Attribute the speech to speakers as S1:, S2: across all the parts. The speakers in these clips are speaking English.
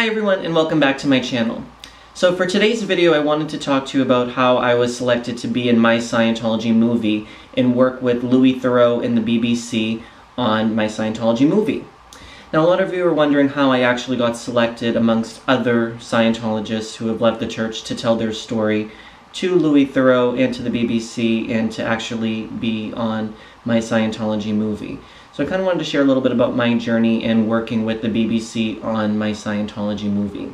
S1: Hi everyone and welcome back to my channel. So for today's video I wanted to talk to you about how I was selected to be in my Scientology movie and work with Louis Theroux in the BBC on my Scientology movie. Now a lot of you are wondering how I actually got selected amongst other Scientologists who have left the church to tell their story to Louis Theroux and to the BBC and to actually be on my Scientology movie. So I kind of wanted to share a little bit about my journey in working with the BBC on my Scientology movie.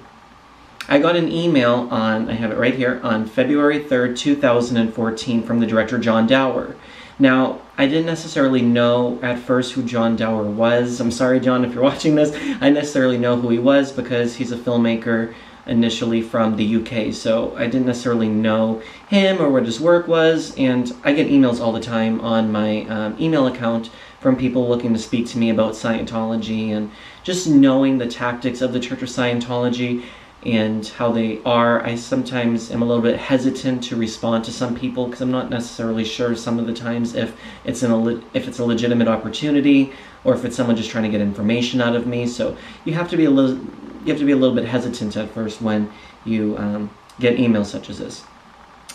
S1: I got an email on, I have it right here, on February 3rd, 2014 from the director John Dower. Now, I didn't necessarily know at first who John Dower was. I'm sorry, John, if you're watching this. I necessarily know who he was because he's a filmmaker initially from the UK, so I didn't necessarily know him or what his work was, and I get emails all the time on my um, email account from people looking to speak to me about Scientology and just knowing the tactics of the Church of Scientology and how they are. I sometimes am a little bit hesitant to respond to some people because I'm not necessarily sure some of the times if it's an if it's a legitimate opportunity or if it's someone just trying to get information out of me. So you have to be a little you have to be a little bit hesitant at first when you um, get emails such as this.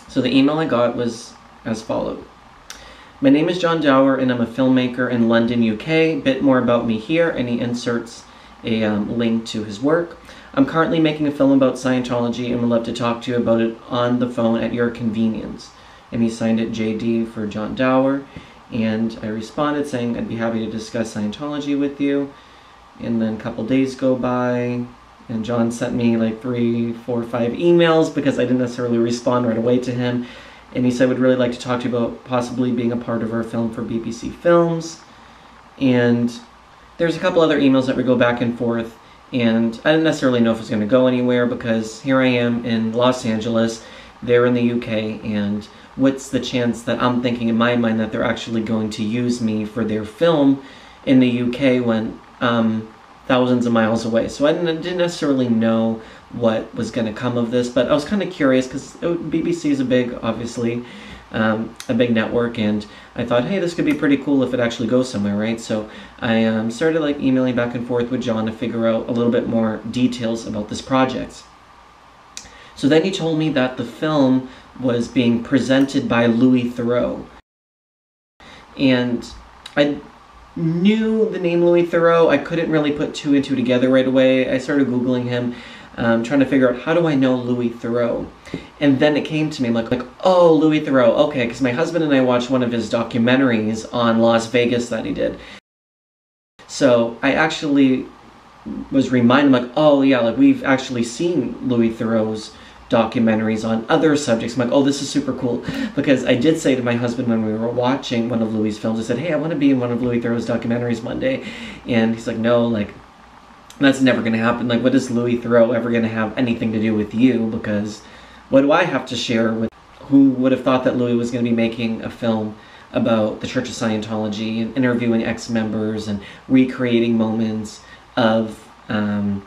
S1: So the email I got was as followed. My name is John Dower and I'm a filmmaker in London, UK. Bit more about me here and he inserts a um, link to his work. I'm currently making a film about Scientology and would love to talk to you about it on the phone at your convenience. And he signed it JD for John Dower. And I responded saying I'd be happy to discuss Scientology with you. And then a couple days go by, and John sent me like three, four, five emails because I didn't necessarily respond right away to him. And he said would really like to talk to you about possibly being a part of our film for BBC Films. And there's a couple other emails that we go back and forth and I didn't necessarily know if it was going to go anywhere because here I am in Los Angeles, they're in the UK, and what's the chance that I'm thinking in my mind that they're actually going to use me for their film in the UK when um, thousands of miles away? So I didn't, necessarily know what was going to come of this, but I was kind of curious because BBC is a big, obviously, um, a big network, and I thought, hey, this could be pretty cool if it actually goes somewhere, right? So I um, started like emailing back and forth with John to figure out a little bit more details about this project. So then he told me that the film was being presented by Louis Theroux. And I knew the name Louis Theroux. I couldn't really put two and two together right away. I started Googling him um, trying to figure out how do I know Louis Theroux? And then it came to me, like, like oh, Louis Theroux, okay, because my husband and I watched one of his documentaries on Las Vegas that he did. So I actually was reminded, like, oh yeah, like we've actually seen Louis Theroux's documentaries on other subjects. I'm like, oh, this is super cool. Because I did say to my husband when we were watching one of Louis' films, I said, hey, I want to be in one of Louis Theroux's documentaries one day. And he's like, no, like, that's never going to happen. Like, what is Louis Theroux ever going to have anything to do with you? Because what do I have to share with who would have thought that Louis was going to be making a film about the Church of Scientology and interviewing ex-members and recreating moments of um,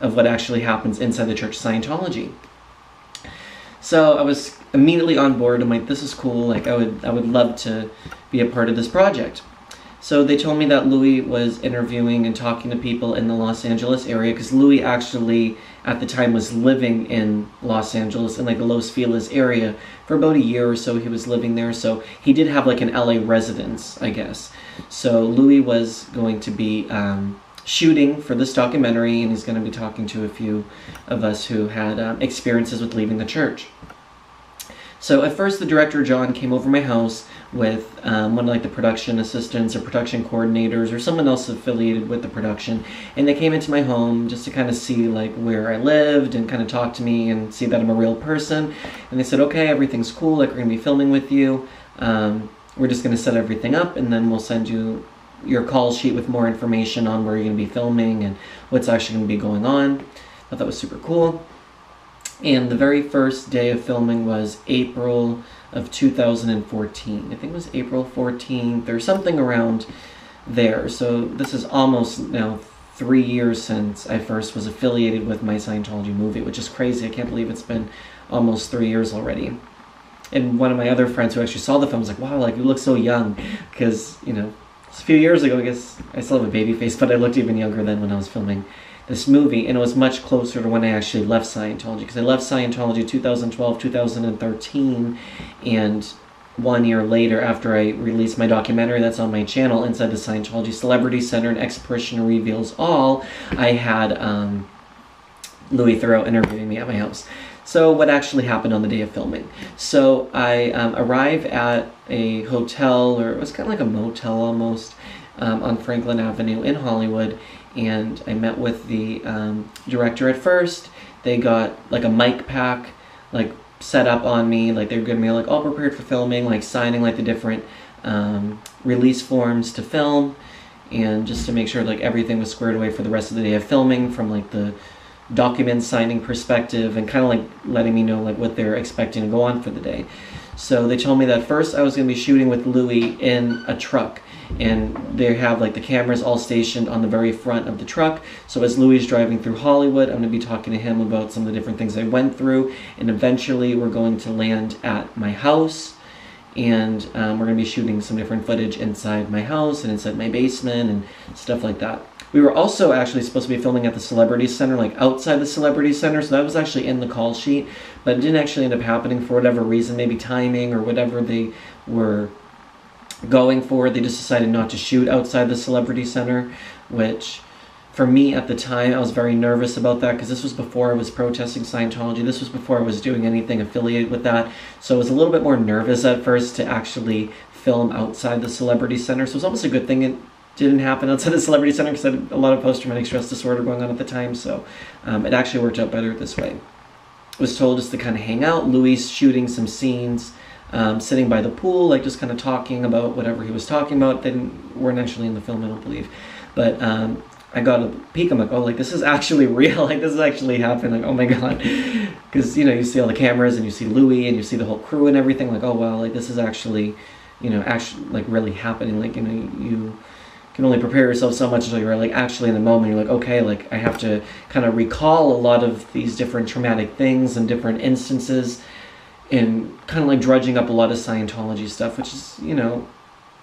S1: of what actually happens inside the Church of Scientology. So I was immediately on board. I'm like, this is cool. Like, I would I would love to be a part of this project. So they told me that Louis was interviewing and talking to people in the Los Angeles area because Louis actually at the time was living in Los Angeles in like the Los Feliz area for about a year or so he was living there so he did have like an LA residence I guess so Louis was going to be um, shooting for this documentary and he's going to be talking to a few of us who had um, experiences with leaving the church. So at first the director John came over my house with um, one of like the production assistants or production coordinators or someone else affiliated with the production and they came into my home just to kind of see like where I lived and kind of talk to me and see that I'm a real person and they said okay everything's cool like we're gonna be filming with you um, we're just gonna set everything up and then we'll send you your call sheet with more information on where you're gonna be filming and what's actually gonna be going on I thought that was super cool and the very first day of filming was April of 2014. I think it was April 14th or something around there. So this is almost now three years since I first was affiliated with my Scientology movie, which is crazy. I can't believe it's been almost three years already. And one of my other friends who actually saw the film was like, wow, like you look so young. Because, you know, a few years ago, I guess I still have a baby face, but I looked even younger than when I was filming this movie, and it was much closer to when I actually left Scientology because I left Scientology 2012, 2013, and one year later, after I released my documentary that's on my channel, Inside the Scientology Celebrity Center, and Ex Reveals All, I had um, Louis Theroux interviewing me at my house. So, what actually happened on the day of filming? So, I um, arrive at a hotel, or it was kind of like a motel almost, um, on Franklin Avenue in Hollywood, and I met with the um, director at first. They got like a mic pack, like set up on me, like they were giving me like all prepared for filming, like signing like the different um, release forms to film, and just to make sure like everything was squared away for the rest of the day of filming, from like the document signing perspective, and kind of like letting me know like what they're expecting to go on for the day. So they told me that first I was going to be shooting with Louis in a truck and they have like the cameras all stationed on the very front of the truck. So as Louis is driving through Hollywood, I'm going to be talking to him about some of the different things I went through, and eventually we're going to land at my house, and um, we're going to be shooting some different footage inside my house and inside my basement and stuff like that. We were also actually supposed to be filming at the Celebrity Center, like outside the Celebrity Center, so that was actually in the call sheet, but it didn't actually end up happening for whatever reason, maybe timing or whatever they were going for. They just decided not to shoot outside the Celebrity Center, which for me at the time, I was very nervous about that because this was before I was protesting Scientology. This was before I was doing anything affiliated with that. So I was a little bit more nervous at first to actually film outside the Celebrity Center. So it was almost a good thing didn't happen outside the Celebrity Center because I had a lot of post traumatic stress disorder going on at the time. So um, it actually worked out better this way. I was told just to kind of hang out. Louis shooting some scenes um, sitting by the pool, like just kind of talking about whatever he was talking about. They weren't actually in the film, I don't believe. But um, I got a peek. I'm like, oh, like this is actually real. Like this is actually happening. Like, oh my god, because you know you see all the cameras and you see Louis and you see the whole crew and everything. Like, oh wow, like this is actually, you know, actually like really happening. Like you know you can only prepare yourself so much until you're like actually in the moment. You're like, okay, like I have to kind of recall a lot of these different traumatic things and different instances and kind of like drudging up a lot of Scientology stuff, which is, you know,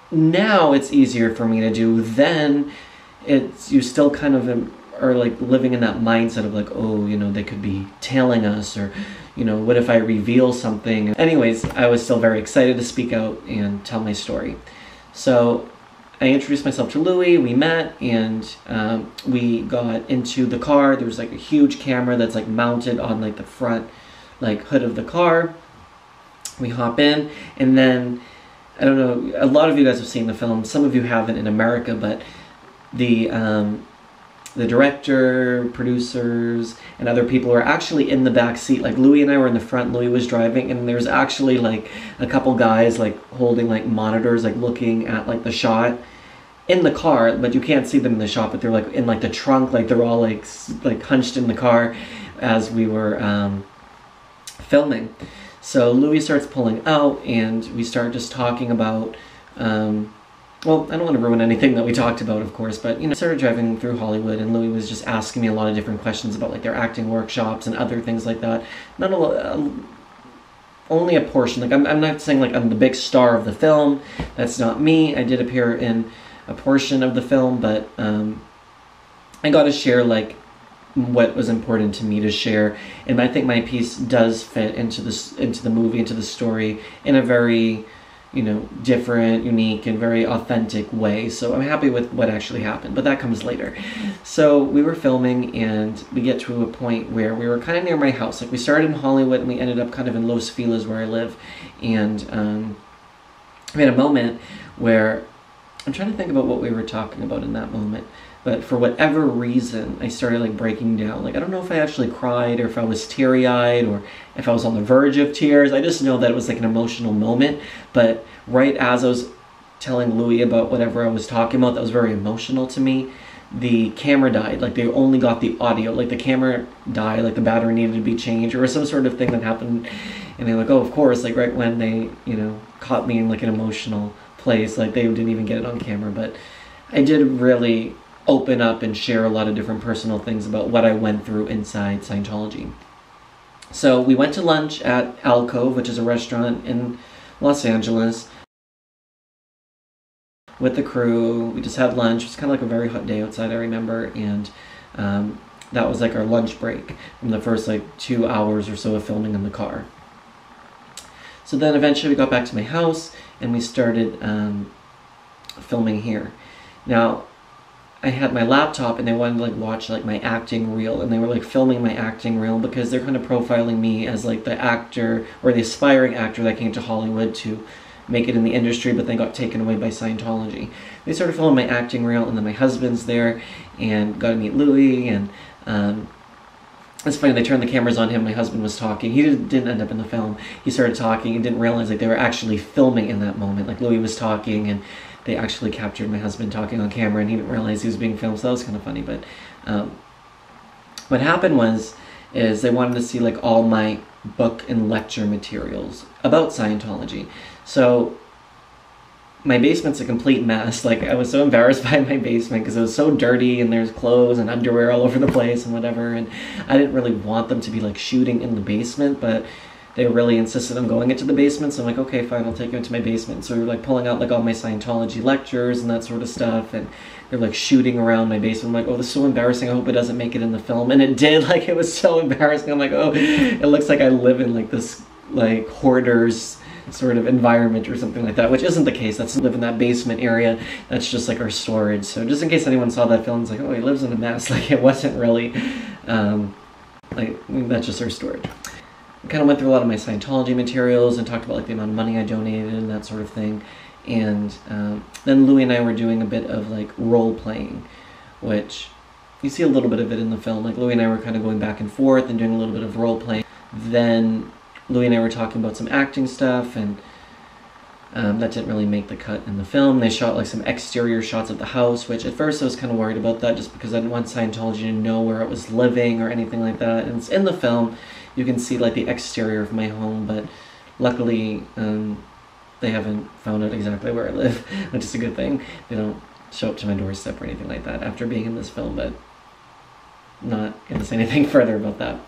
S1: now it's easier for me to do. Then it's, you still kind of are like living in that mindset of like, oh, you know, they could be tailing us or, you know, what if I reveal something? Anyways, I was still very excited to speak out and tell my story. So I introduced myself to Louis, we met, and um, we got into the car. There was like a huge camera that's like mounted on like the front like hood of the car we hop in, and then I don't know. A lot of you guys have seen the film. Some of you haven't in America, but the um, the director, producers, and other people are actually in the back seat. Like Louis and I were in the front. Louis was driving, and there's actually like a couple guys like holding like monitors, like looking at like the shot in the car, but you can't see them in the shot. But they're like in like the trunk, like they're all like like hunched in the car as we were um, filming. So Louis starts pulling out, and we start just talking about. Um, well, I don't want to ruin anything that we talked about, of course, but you know, I started driving through Hollywood, and Louis was just asking me a lot of different questions about like their acting workshops and other things like that. Not a lot. Uh, only a portion. Like I'm, I'm not saying like I'm the big star of the film. That's not me. I did appear in a portion of the film, but um, I got to share like what was important to me to share and i think my piece does fit into this into the movie into the story in a very you know different unique and very authentic way. So i'm happy with what actually happened but that comes later. So we were filming and we get to a point where we were kind of near my house. Like we started in hollywood and we ended up kind of in los feliz where i live. And um, we had a moment where i'm trying to think about what we were talking about in that moment but for whatever reason i started like breaking down. Like i don't know if i actually cried or if i was teary-eyed or if i was on the verge of tears. I just know that it was like an emotional moment. But right as i was telling louis about whatever i was talking about that was very emotional to me the camera died. Like they only got the audio. Like the camera died. Like the battery needed to be changed or some sort of thing that happened. And they're like oh of course. Like right when they you know caught me in like an emotional place like they didn't even get it on camera. But i did really open up and share a lot of different personal things about what I went through inside Scientology. So we went to lunch at Alcove, which is a restaurant in Los Angeles, with the crew. We just had lunch. It was kind of like a very hot day outside, I remember, and um, that was like our lunch break from the first like two hours or so of filming in the car. So then eventually we got back to my house and we started um, filming here. Now, I had my laptop and they wanted to like watch like my acting reel and they were like filming my acting reel because they're kind of profiling me as like the actor or the aspiring actor that came to Hollywood to make it in the industry but then got taken away by Scientology. They started filming my acting reel and then my husband's there and got to meet Louis and um, it's funny they turned the cameras on him my husband was talking. He didn't end up in the film. He started talking and didn't realize like they were actually filming in that moment. Like louis was talking and they actually captured my husband talking on camera and he didn't realize he was being filmed so that was kind of funny but um, what happened was is they wanted to see like all my book and lecture materials about scientology so my basement's a complete mess. Like I was so embarrassed by my basement because it was so dirty and there's clothes and underwear all over the place and whatever. And I didn't really want them to be like shooting in the basement, but they really insisted on going into the basement. So I'm like, okay, fine, I'll take you into my basement. So we were like pulling out like all my Scientology lectures and that sort of stuff. And they're like shooting around my basement. I'm like, oh, this is so embarrassing. I hope it doesn't make it in the film. And it did. Like it was so embarrassing. I'm like, oh, it looks like I live in like this like hoarders sort of environment or something like that, which isn't the case. That's live in that basement area. That's just like our storage. So just in case anyone saw that film, it's like, oh, he lives in a mess. Like it wasn't really, um, like that's just our storage. Kind of went through a lot of my Scientology materials and talked about like the amount of money I donated and that sort of thing. And um, then Louis and I were doing a bit of like role playing, which you see a little bit of it in the film. Like Louis and I were kind of going back and forth and doing a little bit of role playing. Then Louis and I were talking about some acting stuff, and um, that didn't really make the cut in the film. They shot like some exterior shots of the house, which at first I was kind of worried about that just because I didn't want Scientology to know where it was living or anything like that. And it's in the film, you can see like the exterior of my home, but luckily um, they haven't found out exactly where I live, which is a good thing. They don't show up to my doorstep or anything like that after being in this film, but not gonna say anything further about that.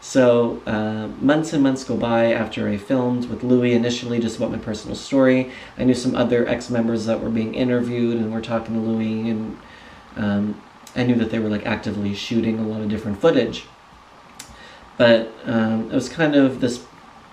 S1: So uh, months and months go by after I filmed with Louis initially just about my personal story. I knew some other ex-members that were being interviewed and were talking to Louis and um, I knew that they were like actively shooting a lot of different footage. But um, it was kind of this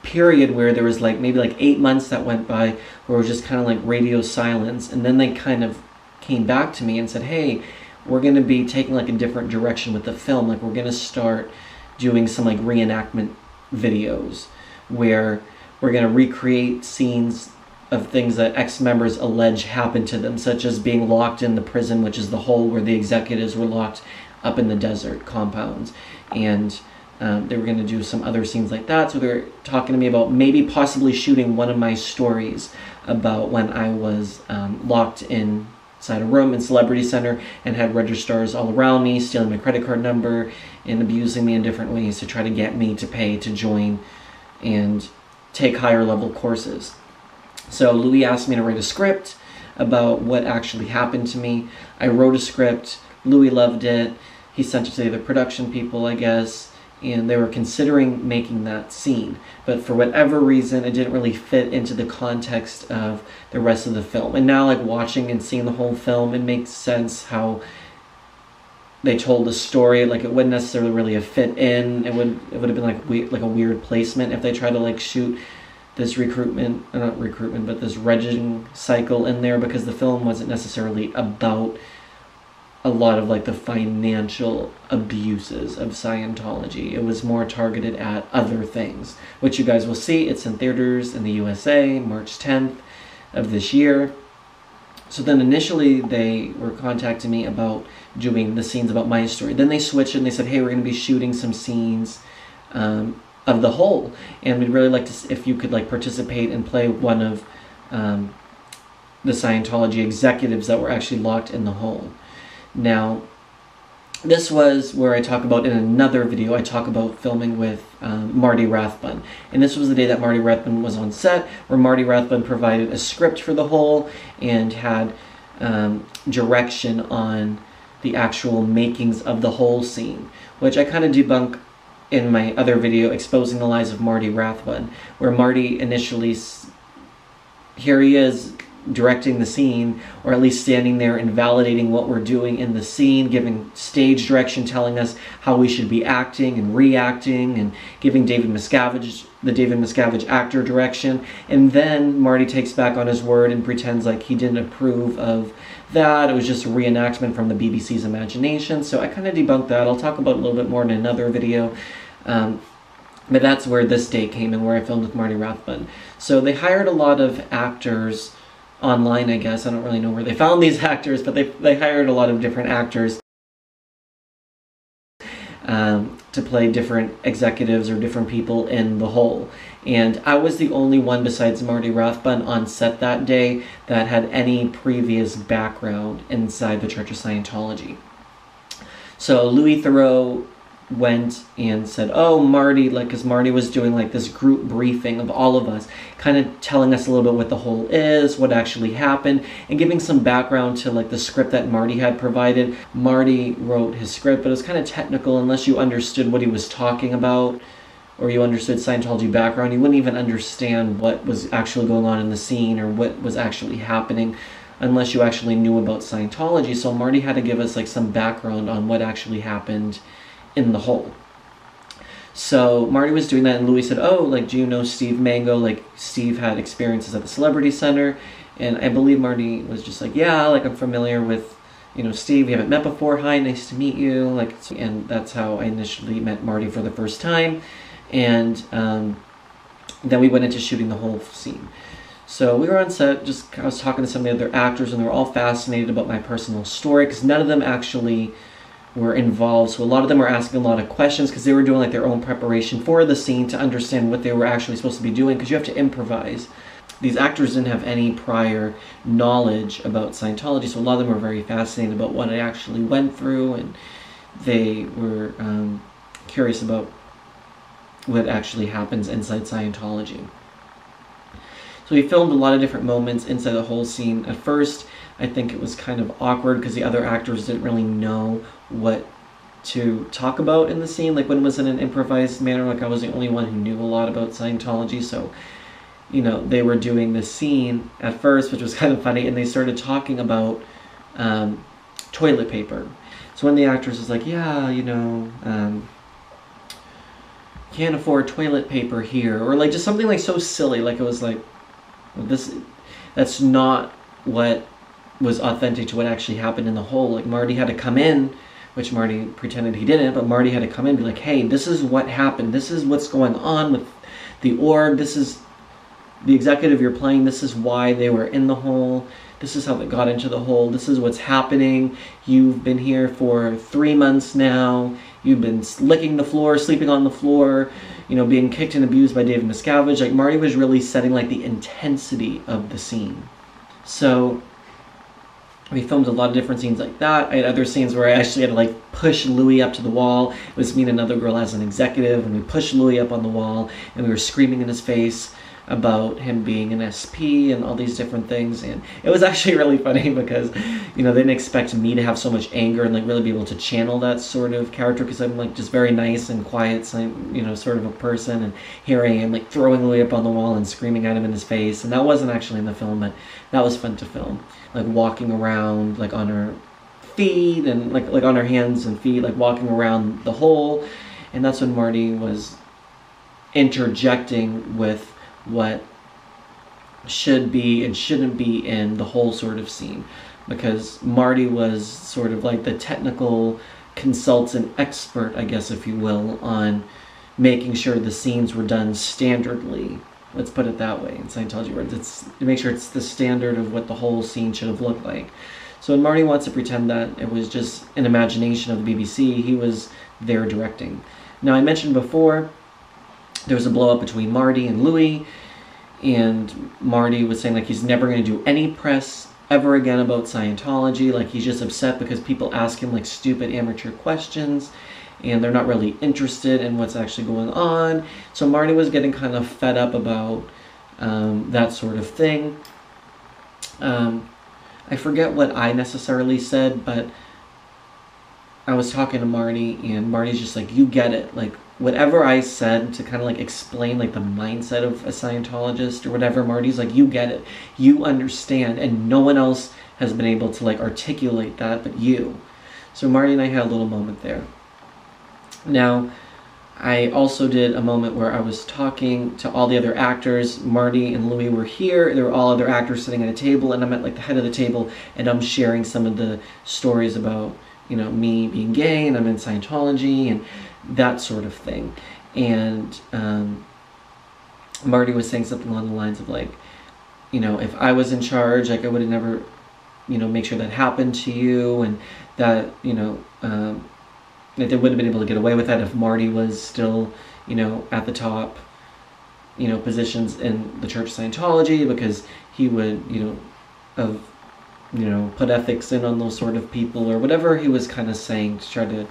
S1: period where there was like maybe like eight months that went by where it was just kind of like radio silence and then they kind of came back to me and said, hey, we're going to be taking like a different direction with the film. Like we're going to start doing some like reenactment videos where we're going to recreate scenes of things that ex-members allege happened to them, such as being locked in the prison, which is the hole where the executives were locked up in the desert compounds. And um, they were going to do some other scenes like that. So they're talking to me about maybe possibly shooting one of my stories about when I was um, locked in inside a room in Celebrity Center and had registrars all around me, stealing my credit card number and abusing me in different ways to try to get me to pay to join and take higher level courses. So Louis asked me to write a script about what actually happened to me. I wrote a script. Louis loved it. He sent it to the other production people, I guess and they were considering making that scene. But for whatever reason, it didn't really fit into the context of the rest of the film. And now, like watching and seeing the whole film, it makes sense how they told the story. Like it wouldn't necessarily really have fit in. It would it would have been like we, like a weird placement if they tried to like shoot this recruitment, uh, not recruitment, but this regging cycle in there because the film wasn't necessarily about a lot of like the financial abuses of Scientology. It was more targeted at other things, which you guys will see. It's in theaters in the USA March 10th of this year. So then initially they were contacting me about doing the scenes about my story. Then they switched and they said, hey, we're going to be shooting some scenes um, of the hole. And we'd really like to, if you could like participate and play one of um, the Scientology executives that were actually locked in the hole. Now, this was where I talk about in another video, I talk about filming with um, Marty Rathbun. And this was the day that Marty Rathbun was on set, where Marty Rathbun provided a script for the hole and had um, direction on the actual makings of the whole scene, which I kind of debunk in my other video, Exposing the Lies of Marty Rathbun, where Marty initially, here he is directing the scene, or at least standing there and validating what we're doing in the scene, giving stage direction, telling us how we should be acting and reacting, and giving David Miscavige the David Miscavige actor direction. And then Marty takes back on his word and pretends like he didn't approve of that. It was just a reenactment from the BBC's imagination. So I kind of debunked that. I'll talk about a little bit more in another video. Um, but that's where this day came and where I filmed with Marty Rathbun. So they hired a lot of actors online, I guess. I don't really know where they found these actors, but they, they hired a lot of different actors um, to play different executives or different people in the hole. And I was the only one besides Marty Rathbun on set that day that had any previous background inside the Church of Scientology. So Louis Theroux went and said, "Oh, Marty," like because Marty was doing like this group briefing of all of us, kind of telling us a little bit what the hole is, what actually happened, and giving some background to like the script that Marty had provided. Marty wrote his script, but it was kind of technical unless you understood what he was talking about or you understood Scientology background, you wouldn't even understand what was actually going on in the scene or what was actually happening unless you actually knew about Scientology. So Marty had to give us like some background on what actually happened in the hole. So Marty was doing that, and Louis said, "Oh, like, do you know Steve Mango? Like, Steve had experiences at the Celebrity Center." And I believe Marty was just like, "Yeah, like I'm familiar with, you know, Steve. We haven't met before. Hi, nice to meet you." Like, and that's how I initially met Marty for the first time, and um, then we went into shooting the whole scene. So we were on set. Just I was talking to some of the other actors, and they were all fascinated about my personal story because none of them actually were involved. So a lot of them were asking a lot of questions because they were doing like their own preparation for the scene to understand what they were actually supposed to be doing because you have to improvise. These actors didn't have any prior knowledge about Scientology, so a lot of them were very fascinated about what I actually went through, and they were um, curious about what actually happens inside Scientology. So we filmed a lot of different moments inside the whole scene. At first, I think it was kind of awkward because the other actors didn't really know what to talk about in the scene. Like when it was in an improvised manner, like I was the only one who knew a lot about Scientology, so you know they were doing this scene at first, which was kind of funny, and they started talking about um, toilet paper. So when the actors was like, "Yeah, you know." Um, can't afford toilet paper here or like just something like so silly like it was like this that's not what was authentic to what actually happened in the hole. Like Marty had to come in, which Marty pretended he didn't, but Marty had to come in and be like, hey, this is what happened. This is what's going on with the org. This is the executive you're playing. This is why they were in the hole. This is how they got into the hole. This is what's happening. You've been here for three months now. You've been licking the floor, sleeping on the floor, you know, being kicked and abused by David Miscavige. Like Marty was really setting like the intensity of the scene. So we filmed a lot of different scenes like that. I had other scenes where I actually had to like push Louis up to the wall. It was me and another girl as an executive, and we pushed Louis up on the wall, and we were screaming in his face about him being an SP and all these different things. And it was actually really funny because, you know, they didn't expect me to have so much anger and like really be able to channel that sort of character because I'm like just very nice and quiet, you know, sort of a person. And here I am like throwing Louis up on the wall and screaming at him in his face. And that wasn't actually in the film, but that was fun to film. Like walking around like on her feet and like like on her hands and feet, like walking around the hole. And that's when Marty was interjecting with what should be and shouldn't be in the whole sort of scene because Marty was sort of like the technical consultant expert, I guess, if you will, on making sure the scenes were done standardly. Let's put it that way in Scientology words. It's to make sure it's the standard of what the whole scene should have looked like. So when Marty wants to pretend that it was just an imagination of the BBC, he was there directing. Now I mentioned before there was a blow up between Marty and Louis, and Marty was saying like he's never going to do any press ever again about Scientology. Like he's just upset because people ask him like stupid amateur questions and they're not really interested in what's actually going on. So Marty was getting kind of fed up about um, that sort of thing. Um, I forget what I necessarily said, but I was talking to Marty, and Marty's just like, "You get it." Like whatever I said to kind of like explain like the mindset of a Scientologist or whatever. Marty's like, "You get it. You understand," and no one else has been able to like articulate that but you. So Marty and I had a little moment there. Now, I also did a moment where I was talking to all the other actors. Marty and Louis were here. There were all other actors sitting at a table, and I'm at like the head of the table, and I'm sharing some of the stories about you know me being gay, and I'm in Scientology, and that sort of thing. And um, Marty was saying something along the lines of like, you know, if I was in charge, like I would have never, you know, make sure that happened to you, and that you know. Um, they would have been able to get away with that if Marty was still, you know, at the top, you know, positions in the Church of Scientology because he would, you know, have, you know, put ethics in on those sort of people or whatever he was kind of saying to try to,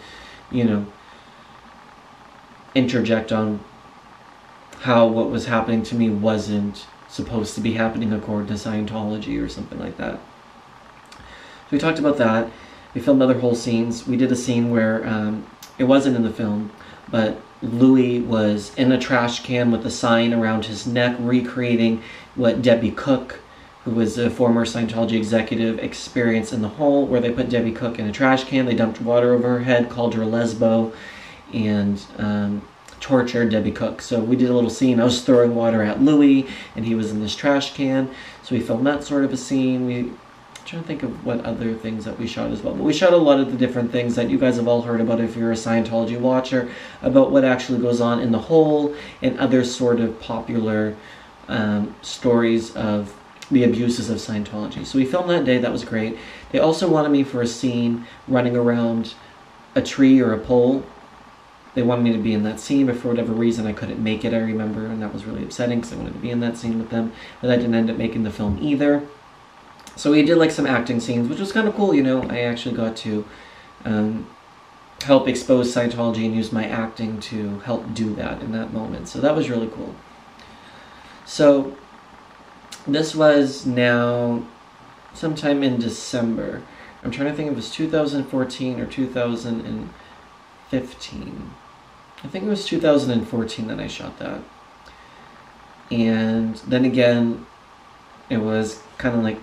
S1: you know, interject on how what was happening to me wasn't supposed to be happening according to Scientology or something like that. So we talked about that. We filmed other hole scenes. We did a scene where um, it wasn't in the film, but Louis was in a trash can with a sign around his neck, recreating what Debbie Cook, who was a former Scientology executive, experienced in the hole, where they put Debbie Cook in a trash can, they dumped water over her head, called her a lesbo, and um, tortured Debbie Cook. So we did a little scene. I was throwing water at Louis, and he was in this trash can. So we filmed that sort of a scene. We trying to think of what other things that we shot as well. But we shot a lot of the different things that you guys have all heard about if you're a Scientology watcher, about what actually goes on in the hole and other sort of popular um, stories of the abuses of Scientology. So we filmed that day, that was great. They also wanted me for a scene running around a tree or a pole. They wanted me to be in that scene, but for whatever reason I couldn't make it, I remember, and that was really upsetting because I wanted to be in that scene with them. But I didn't end up making the film either. So we did like some acting scenes, which was kind of cool, you know. I actually got to um, help expose Scientology and use my acting to help do that in that moment. So that was really cool. So this was now sometime in December. I'm trying to think if it was 2014 or 2015. I think it was 2014 that I shot that. And then again, it was kind of like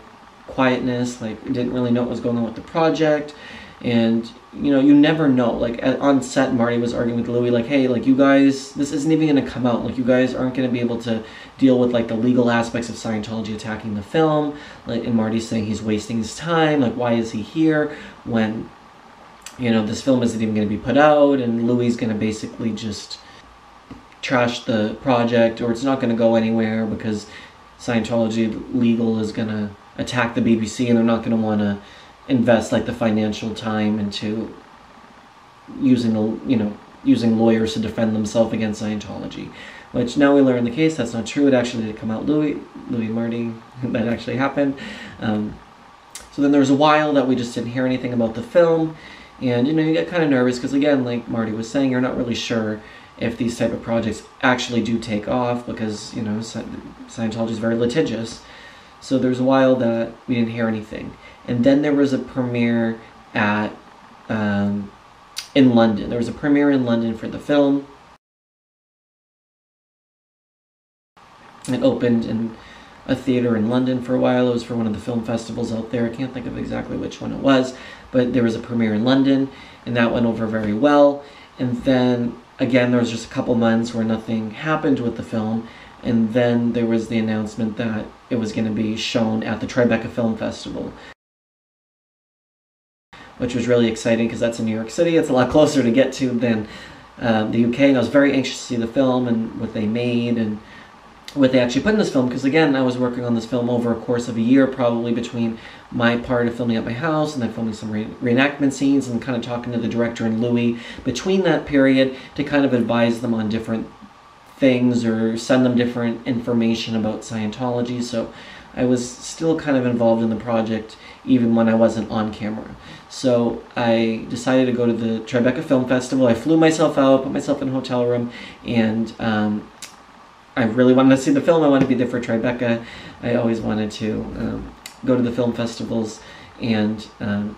S1: quietness, like didn't really know what was going on with the project. And you know, you never know. Like at, on set, Marty was arguing with Louis, like, "Hey, like you guys, this isn't even to come out. Like you guys aren't to be able to deal with like the legal aspects of Scientology attacking the film." Like, and Marty's saying he's wasting his time. Like, why is he here when, you know, this film isn't even to be put out? And Louis to basically just trash the project, or it's not to go anywhere because Scientology legal is to attack the BBC and they're not going to want to invest like the financial time into using the you know using lawyers to defend themselves against Scientology. Which now we learn the case that's not true. It actually did come out Louis Louis Marty that actually happened. Um, so then there was a while that we just didn't hear anything about the film, and you know you get kind of nervous because again, like Marty was saying, you're not really sure if these type of projects actually do take off because you know Scientology is very litigious. So there was a while that we didn't hear anything. And then there was a premiere at um, in London. There was a premiere in London for the film. It opened in a theater in London for a while. It was for one of the film festivals out there. I can't think of exactly which one it was, but there was a premiere in London, and that went over very well. And then again, there was just a couple months where nothing happened with the film, and then there was the announcement that it was going to be shown at the Tribeca Film Festival which was really exciting because that's in New York City. It's a lot closer to get to than um, the UK, and I was very anxious to see the film and what they made and what they actually put in this film. Because again, I was working on this film over a course of a year, probably between my part of filming at my house and then filming some re- reenactment scenes and kind of talking to the director and Louis between that period to kind of advise them on different things or send them different information about Scientology. So I was still kind of involved in the project even when I wasn't on camera. So I decided to go to the Tribeca Film Festival. I flew myself out, put myself in a hotel room, and um, I really wanted to see the film. I wanted to be there for Tribeca. I always wanted to um, go to the film festivals and um,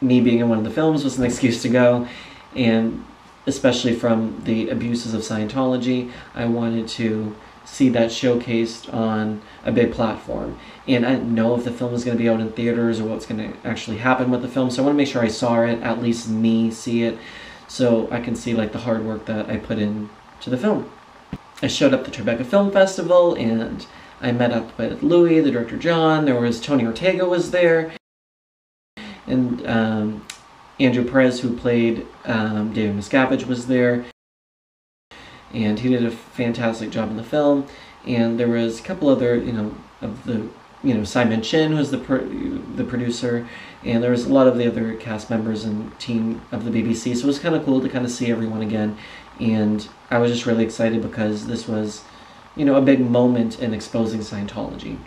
S1: me being in one of the films was an excuse to go, and especially from the abuses of Scientology, I wanted to see that showcased on a big platform. And I didn't know if the film was going to be out in theaters or what's going to actually happen with the film, so I want to make sure I saw it, at least me see it, so I can see like the hard work that I put in to the film. I showed up the Tribeca Film Festival and I met up with Louis, the director John, there was Tony Ortega was there, and um, Andrew Perez, who played um, David Miscavige, was there, and he did a fantastic job in the film. And there was a couple other, you know, of the, you know, Simon Chinn was the pro- the producer, and there was a lot of the other cast members and team of the BBC. So it was kind of cool to kind of see everyone again, and I was just really excited because this was, you know, a big moment in exposing Scientology.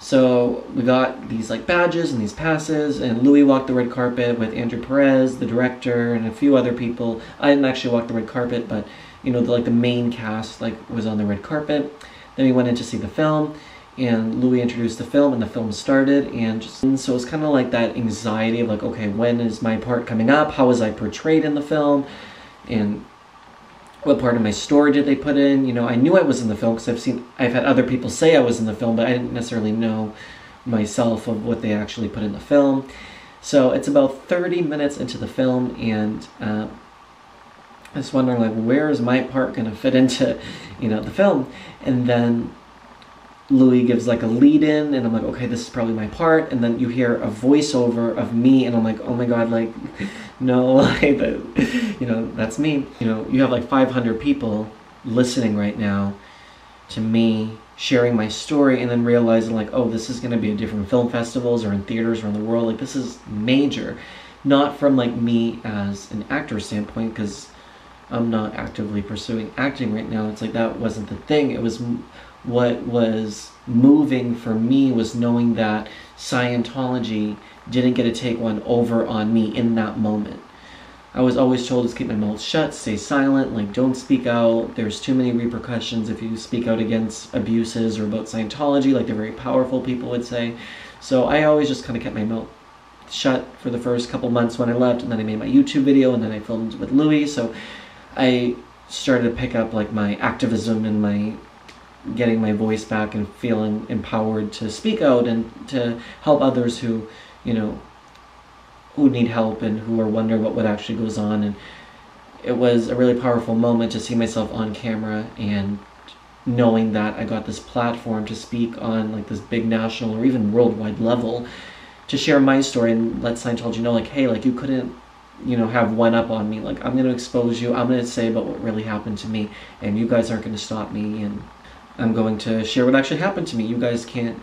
S1: So we got these like badges and these passes, and Louis walked the red carpet with Andrew Perez, the director, and a few other people. I didn't actually walk the red carpet, but you know, the, like the main cast like was on the red carpet. Then we went in to see the film, and Louis introduced the film, and the film started, and, just, and so it's kind of like that anxiety of like, okay, when is my part coming up? How was I portrayed in the film? And what part of my story did they put in? You know, I knew I was in the film because I've seen, I've had other people say I was in the film, but I didn't necessarily know myself of what they actually put in the film. So it's about 30 minutes into the film, and uh, I was wondering, like, where is my part going to fit into, you know, the film? And then Louis gives like a lead in, and I'm like, okay, this is probably my part. And then you hear a voiceover of me, and I'm like, oh my god, like, no, like, you know, that's me. You know, you have like 500 people listening right now to me sharing my story, and then realizing like, oh, this is going to be at different film festivals or in theaters around the world. Like, this is major, not from like me as an actor standpoint, because I'm not actively pursuing acting right now. It's like that wasn't the thing. It was what was moving for me was knowing that Scientology didn't get to take one over on me in that moment. I was always told to keep my mouth shut, stay silent, like don't speak out. There's too many repercussions if you speak out against abuses or about Scientology, like the very powerful people would say. So I always just kind of kept my mouth shut for the first couple months when I left, and then I made my YouTube video, and then I filmed with Louis. So I started to pick up like my activism and my getting my voice back and feeling empowered to speak out and to help others who, you know, who need help and who are wondering what what actually goes on. And it was a really powerful moment to see myself on camera and knowing that I got this platform to speak on like this big national or even worldwide level to share my story and let Scientology know like, hey, like you couldn't you know, have one up on me. Like, I'm going to expose you. I'm going to say about what really happened to me, and you guys aren't going to stop me. And I'm going to share what actually happened to me. You guys can't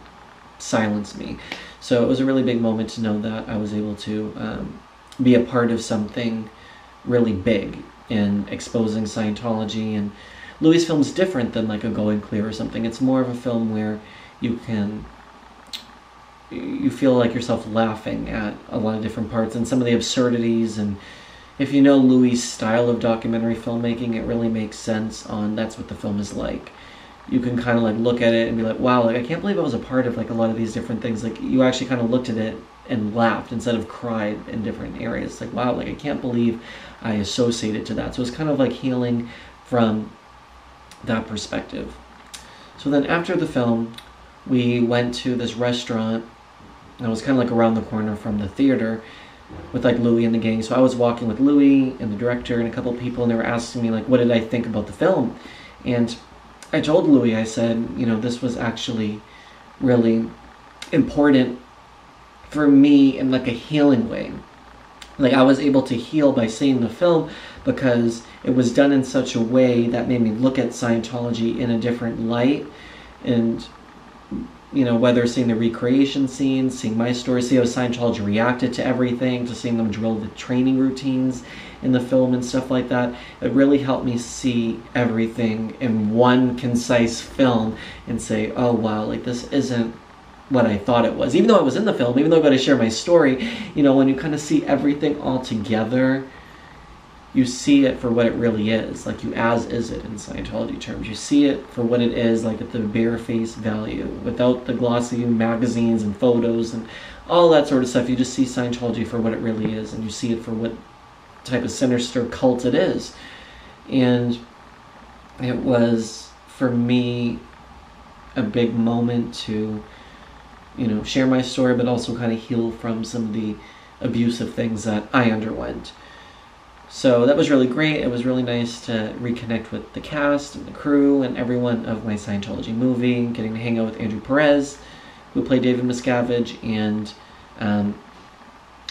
S1: silence me. So it was a really big moment to know that I was able to um, be a part of something really big in exposing Scientology. And Louis' film is different than like a Going Clear or something. It's more of a film where you can you feel like yourself laughing at a lot of different parts and some of the absurdities and if you know Louis' style of documentary filmmaking, it really makes sense on that's what the film is like you can kind of like look at it and be like, wow, like I can't believe I was a part of like a lot of these different things. Like you actually kind of looked at it and laughed instead of cried in different areas. Like wow, like I can't believe I associated to that. So it's kind of like healing from that perspective. So then after the film, we went to this restaurant that was kind of like around the corner from the theater with like Louis and the gang. So I was walking with Louis and the director and a couple people, and they were asking me like, what did I think about the film? And I told Louis, I said, you know, this was actually really important for me in like a healing way. Like I was able to heal by seeing the film because it was done in such a way that made me look at Scientology in a different light and you know, whether seeing the recreation scenes, seeing my story, see how Scientology reacted to everything, to seeing them drill the training routines in the film and stuff like that, it really helped me see everything in one concise film and say, oh wow, like this isn't what I thought it was. Even though I was in the film, even though I got to share my story, you know, when you kind of see everything all together, you see it for what it really is, like you as is it in Scientology terms. You see it for what it is, like at the bare face value, without the glossy magazines and photos and all that sort of stuff. You just see Scientology for what it really is, and you see it for what type of sinister cult it is. And it was, for me, a big moment to, you know, share my story, but also kind of heal from some of the abusive things that I underwent. So that was really great. It was really nice to reconnect with the cast and the crew and everyone of my Scientology movie, getting to hang out with Andrew Perez, who played David Miscavige, and um,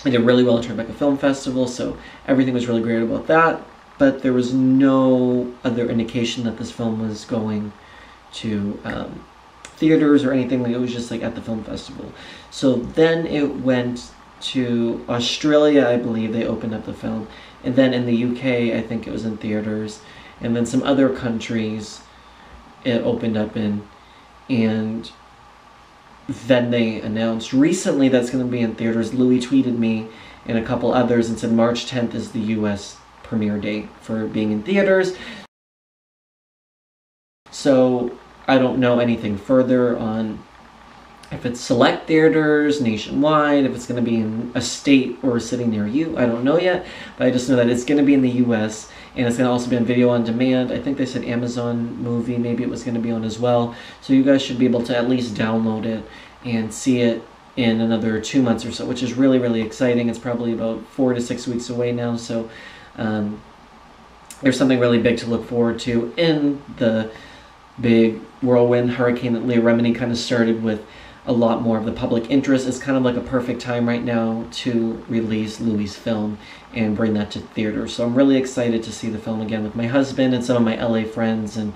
S1: I did really well at Tribeca Film Festival, so everything was really great about that. But there was no other indication that this film was going to um, theaters or anything. Like it was just like at the film festival. So then it went to Australia, I believe they opened up the film, and then in the UK, I think it was in theaters, and then some other countries it opened up in, and then they announced recently that's going to be in theaters. Louis tweeted me and a couple others and said March 10th is the US premiere date for being in theaters. So I don't know anything further on if it's select theaters nationwide, if it's going to be in a state or a city near you. I don't know yet, but I just know that it's going to be in the US and it's going to also be on video on demand. I think they said Amazon movie, maybe it was going to be on as well. So you guys should be able to at least download it and see it in another two months or so, which is really, really exciting. It's probably about four to six weeks away now, so um, there's something really big to look forward to in the big whirlwind hurricane that Leah Remini kind of started with a lot more of the public interest. It's kind of like a perfect time right now to release Louis' film and bring that to theaters. So I'm really excited to see the film again with my husband and some of my LA friends and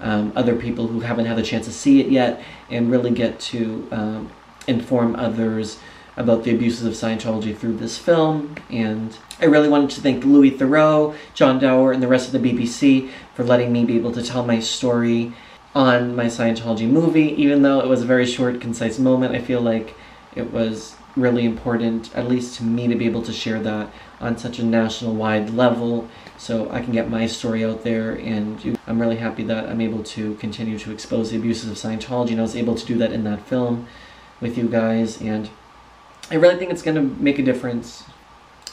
S1: um, other people who haven't had the chance to see it yet and really get to um, inform others about the abuses of Scientology through this film. And I really wanted to thank Louis Theroux, John Dower, and the rest of the BBC for letting me be able to tell my story on my Scientology movie. Even though it was a very short, concise moment, I feel like it was really important, at least to me, to be able to share that on such a national wide level so I can get my story out there. And I'm really happy that I'm able to continue to expose the abuses of Scientology, and I was able to do that in that film with you guys. And I really think it's going to make a difference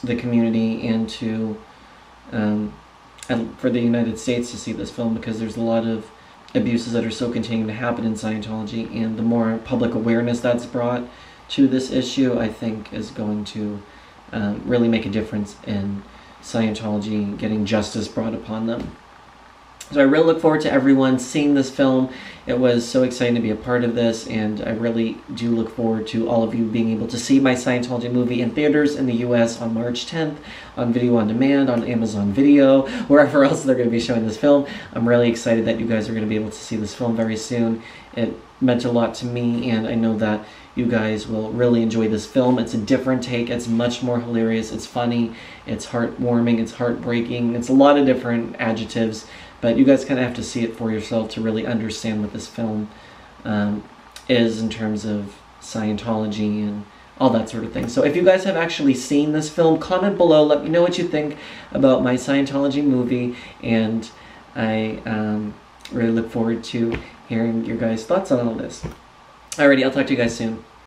S1: the community and to um, and for the United States to see this film because there's a lot of abuses that are still continuing to happen in Scientology, and the more public awareness that's brought to this issue, I think, is going to um, really make a difference in Scientology getting justice brought upon them. So I really look forward to everyone seeing this film. It was so exciting to be a part of this, and I really do look forward to all of you being able to see my Scientology movie in theaters in the US on March 10th, on video on demand, on Amazon Video, wherever else they're going to be showing this film. I'm really excited that you guys are going to be able to see this film very soon. It meant a lot to me, and I know that you guys will really enjoy this film. It's a different take. It's much more hilarious. It's funny. It's heartwarming. It's heartbreaking. It's a lot of different adjectives but you guys kind of have to see it for yourself to really understand what this film um, is in terms of Scientology and all that sort of thing. So if you guys have actually seen this film, comment below. Let me know what you think about my Scientology movie. And I um, really look forward to hearing your guys' thoughts on all this. Alrighty, I'll talk to you guys soon.